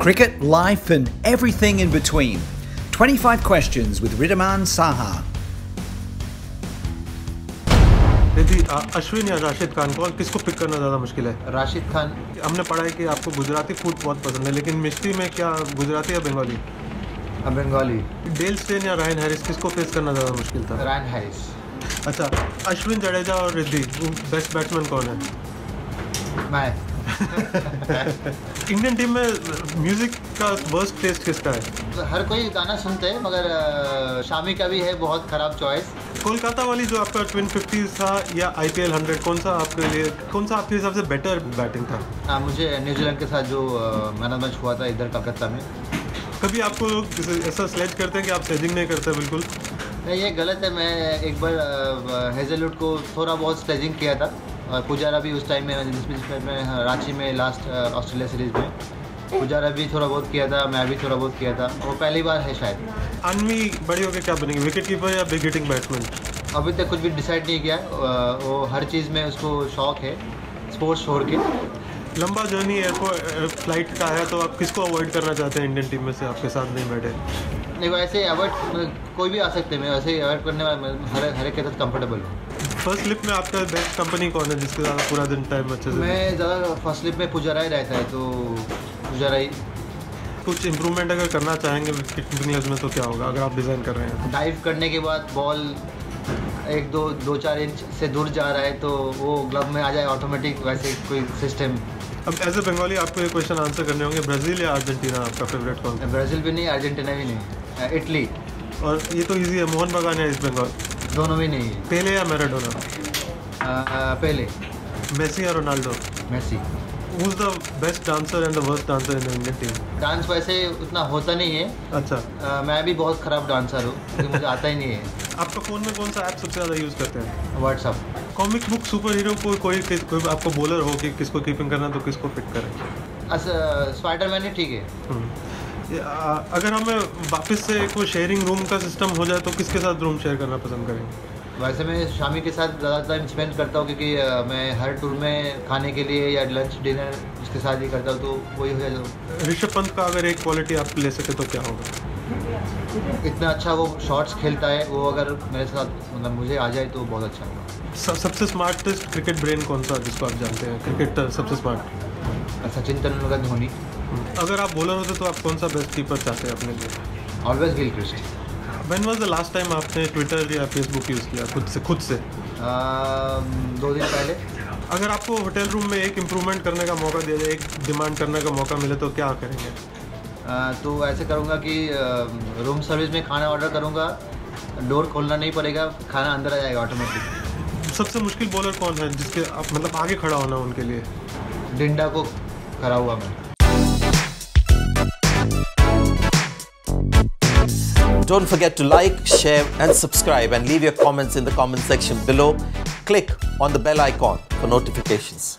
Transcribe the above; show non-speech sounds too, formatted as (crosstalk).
cricket, life, and everything in between. 25 questions with Ridaman Saha. यदि अश्विन या राशिद खान कौन किसको पिक करना ज़्यादा मुश्किल है? राशिद खान। हमने पढ़ा है कि आपको गुजराती फ़ूड बहुत पसंद है लेकिन मिस्ट्री में क्या गुजराती या बंगाली? बंगाली। डेल स्टेन या रायन हैरिस किसको फेस करना ज़्यादा मुश्किल था? Ryan Harris. अच्छा अश्विन जडेजा और रिद्धि बेस्ट बैट्समैन कौन है? मैं। (laughs) इंडियन टीम में म्यूज़िक का वर्स्ट टेस्ट किसका है? हर कोई गाना सुनते हैं मगर शामी का भी है बहुत ख़राब चॉइस कोलकाता वाली जो आपका ट्विन फिफ्टी था या आई पी एल हंड्रेड कौन सा आपके लिए कौन सा आपके हिसाब से बेटर बैटिंग था? हाँ मुझे न्यूजीलैंड के साथ जो मैन ऑफ़ मैच हुआ था इधर कलकत्ता में। कभी आपको लोग ऐसा स्लेज करते हैं कि आप स्लेजिंग नहीं करते बिल्कुल? नहीं, ये गलत है मैं एक बार हेजलवुड को थोड़ा बहुत स्लेजिंग किया था। और पुजारा भी उस टाइम में जिसमें हाँ, रांची में लास्ट ऑस्ट्रेलिया सीरीज़ में। पुजारा भी थोड़ा बहुत किया था मैं भी थोड़ा बहुत किया था। वो पहली बार है शायद। अनवी बड़ी होकर क्या बनेंगे? विकेट कीपर या बिग हिटिंग बैट्समैन अभी तक कुछ भी डिसाइड नहीं किया। वो हर चीज़ में उसको शौक है स्पोर्ट्स छोड़ के। लंबा जर्नी एयरपोर्ट फ़्लाइट का है तो आप किसको अवॉइड करना चाहते हैं इंडियन टीम में से आपके साथ नहीं बैठे? नहीं वैसे अवॉइड कोई भी आ सकते हैं मैं वैसे अवॉइड करने में हर हर एक के साथ कंफर्टेबल हूँ। फ़र्स्ट स्लिप में आपका बेस्ट कंपनी कौन है जिसके साथ पूरा दिन टाइम अच्छे से मैं ज़्यादा फ़र्स्ट स्लिप में पुजारा ही रहता है तो पुजारा ही कुछ इंप्रूवमेंट अगर करना चाहेंगे विकेट में तो क्या होगा अगर आप डिज़ाइन कर रहे हैं डाइव करने के बाद बॉल एक दो दो चार इंच से दूर जा रहा है तो वो ग्लव में आ जाए ऑटोमेटिक वैसे कोई सिस्टम अब एज ए बंगाली आपको ये क्वेश्चन आंसर करने होंगे ब्राज़ील या अर्जेंटीना आपका फेवरेट कौन ब्राज़ील भी नहीं अर्जेंटीना भी नहीं इटली और ये तो इजी है मोहन बगान है ईस्ट बंगाल दोनों भी नहीं है। पेले या मैराडोना? अ, अ, पहले मेसी या Ronaldo? Messi. Is the best dancer and the worst dancer in the Indian team dance वैसे उतना होता नहीं है। अच्छा। अ, मैं भी बहुत ख़राब डांसर हूँ क्योंकि मुझे आता ही नहीं है। आपका फ़ोन में कौन सा ऐप सबसे ज़्यादा यूज़ करते हैं? WhatsApp comic book super hero को कोई कोई आपको बॉलर हो कि किसको कीपिंग करना तो किसको पिक करें? स्पाइडर मैन ही ठीक है। हम्म। अगर हमें वापस से कोई शेयरिंग रूम का सिस्टम हो जाए तो किसके साथ रूम शेयर करना पसंद करेंगे? वैसे मैं शामी के साथ ज़्यादा टाइम स्पेंड करता हूँ क्योंकि मैं हर टूर में खाने के लिए या लंच डिनर उसके साथ ही करता हूँ तो वही हो जाए तो ऋषभ पंत का अगर एक क्वालिटी आप ले सके तो क्या होगा? इतना अच्छा वो शॉट्स खेलता है वो अगर मेरे साथ मतलब मुझे आ जाए तो बहुत अच्छा होगा। सबसे स्मार्टेस्ट क्रिकेट ब्रेन कौन सा जिसको आप जानते हैं? क्रिकेटर सबसे स्मार्ट सचिन तेंदुलकर धोनी अगर आप बॉलर होते तो आप कौन सा बेस्ट कीपर चाहते हैं अपने लिए? Always Gilchrist when was the last time आपने ट्विटर या फेसबुक यूज़ किया? खुद से खुद से? दो दिन पहले। अगर आपको होटल रूम में एक इम्प्रूवमेंट करने का मौका दे जाए एक डिमांड करने का मौका मिले तो क्या करेंगे? अ, तो ऐसे करूँगा कि रूम सर्विस में खाना ऑर्डर करूँगा डोर खोलना नहीं पड़ेगा खाना अंदर आ जाएगा ऑटोमेटिक सबसे मुश्किल बॉलर कौन है जिसके आप मतलब आगे खड़ा होना उनके लिए? डिंडा को खड़ा हुआ मैं। Don't forget to like, share, and subscribe, and leave your comments in the comment section below. Click on the bell icon for notifications.